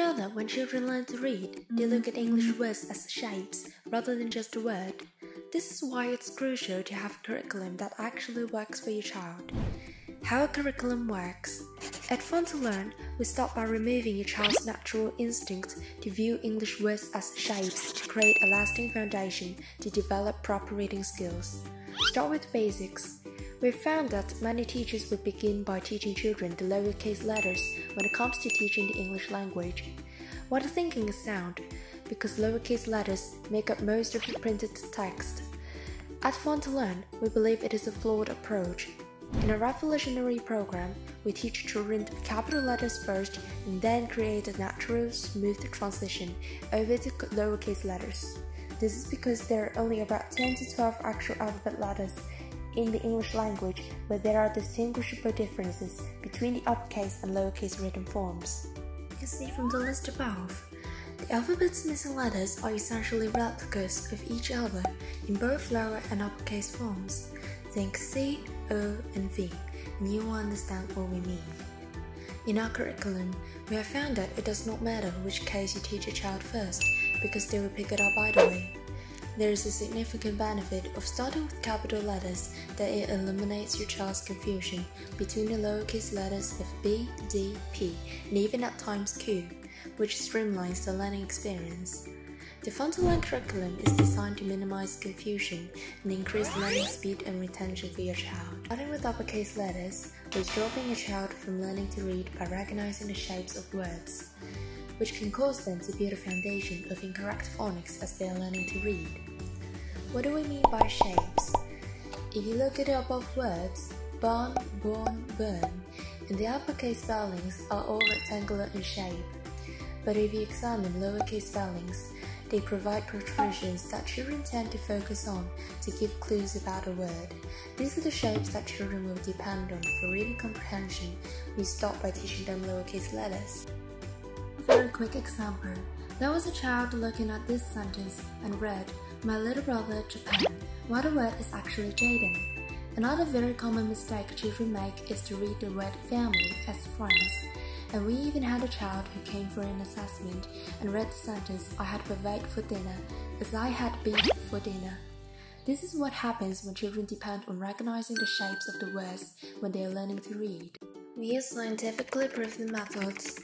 know that when children learn to read, they look at English words as shapes rather than just a word? This is why it's crucial to have a curriculum that actually works for your child. How a curriculum works. At Fun to Learn, we start by removing your child's natural instinct to view English words as shapes to create a lasting foundation to develop proper reading skills. Start with basics. We've found that many teachers would begin by teaching children the lowercase letters when it comes to teaching the English language. What thinking is sound, because lowercase letters make up most of the printed text. At Fun to Learn, we believe it is a flawed approach. In a revolutionary program, we teach children capital letters first and then create a natural, smooth transition over to lowercase letters. This is because there are only about 10 to 12 actual alphabet letters in the English language, where there are distinguishable differences between the uppercase and lowercase written forms. You can see from the list above. The alphabet's missing letters are essentially replicas of each other in both lower and uppercase forms. Think C, O, and V, and you will understand what we mean. In our curriculum, we have found that it does not matter which case you teach a child first, because they will pick it up either way. There is a significant benefit of starting with capital letters that it eliminates your child's confusion between the lowercase letters of B, D, P, and even at times Q, which streamlines the learning experience. The Learn curriculum is designed to minimize confusion and increase learning speed and retention for your child. Starting with uppercase letters, we're stopping your child from learning to read by recognizing the shapes of words which can cause them to build a foundation of incorrect phonics as they are learning to read. What do we mean by shapes? If you look at the above words, barn, born, burn, and the uppercase spellings are all rectangular in shape. But if you examine lowercase spellings, they provide protrusions that children tend to focus on to give clues about a word. These are the shapes that children will depend on for reading comprehension. We start by teaching them lowercase letters very quick example. There was a child looking at this sentence and read, My little brother Japan, while the word is actually Jayden. Another very common mistake children make is to read the word family as friends. And we even had a child who came for an assessment and read the sentence, I had bavate for dinner, as I had beef for dinner. This is what happens when children depend on recognizing the shapes of the words when they are learning to read. We use scientifically proven methods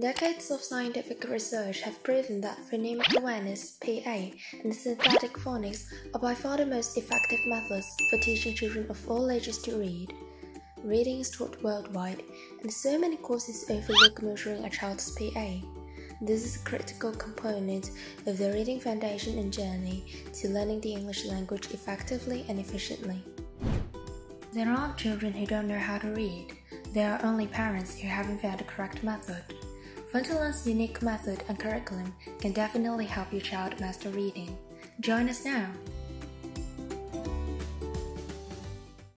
Decades of scientific research have proven that phonemic awareness (PA) and synthetic phonics are by far the most effective methods for teaching children of all ages to read. Reading is taught worldwide, and so many courses overlook measuring a child's PA. This is a critical component of the reading foundation and journey to learning the English language effectively and efficiently. There aren't children who don't know how to read. There are only parents who haven't found the correct method. Fun unique method and curriculum can definitely help your child master reading. Join us now!